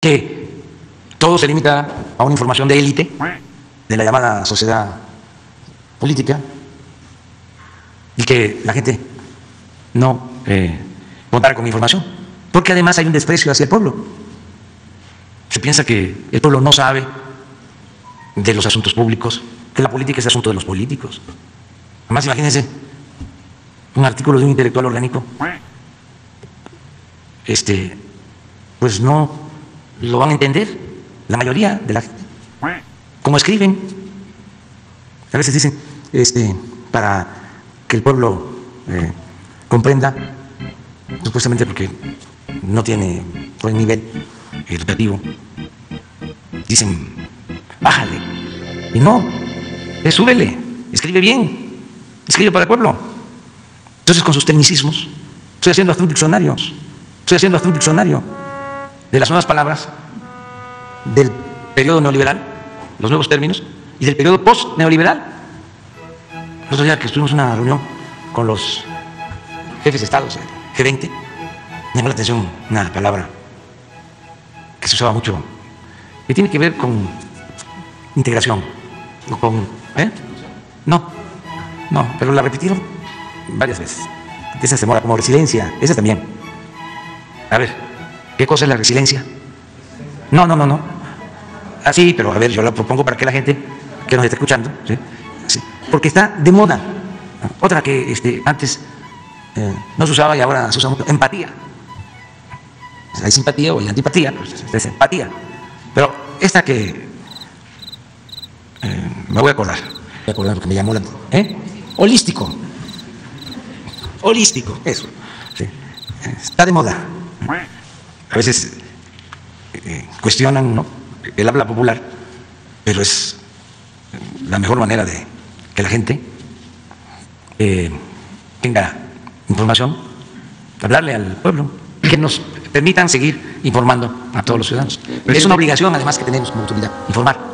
que todo se limita a una información de élite, de la llamada sociedad política, y que la gente no eh, contara con información, porque además hay un desprecio hacia el pueblo. Se piensa que el pueblo no sabe de los asuntos públicos, que la política es asunto de los políticos. Además, imagínense un artículo de un intelectual orgánico, este, pues no lo van a entender la mayoría de la gente. Como escriben, a veces dicen, este, para que el pueblo eh, comprenda, supuestamente porque no tiene buen nivel educativo, dicen, bájale. Y no, es súbele, escribe bien, escribe para el pueblo. Entonces, con sus tecnicismos, estoy haciendo hasta un diccionario, estoy haciendo hasta un diccionario de las nuevas palabras del periodo neoliberal, los nuevos términos, y del periodo post-neoliberal. El día que estuvimos en una reunión con los jefes de Estado, G20, me llamó la atención una palabra que se usaba mucho, que tiene que ver con integración, o con... ¿eh? No, no, pero la repitieron varias veces. Esa se demora como resiliencia, esa también. A ver, ¿qué cosa es la resiliencia? No, no, no, no. Así, pero a ver, yo la propongo para que la gente que nos esté escuchando, porque está de moda. Otra que este, antes eh, no se usaba y ahora se usa mucho, empatía. Hay simpatía o hay antipatía, pues es empatía. Pero esta que eh, me voy a acordar, voy a acordar porque me llamó la ¿eh? holístico. Holístico, eso. Está de moda. A veces eh, cuestionan ¿no? el habla popular, pero es la mejor manera de que la gente eh, tenga información, hablarle al pueblo, que nos permitan seguir informando a todos los ciudadanos. Es una obligación además que tenemos como autoridad, informar.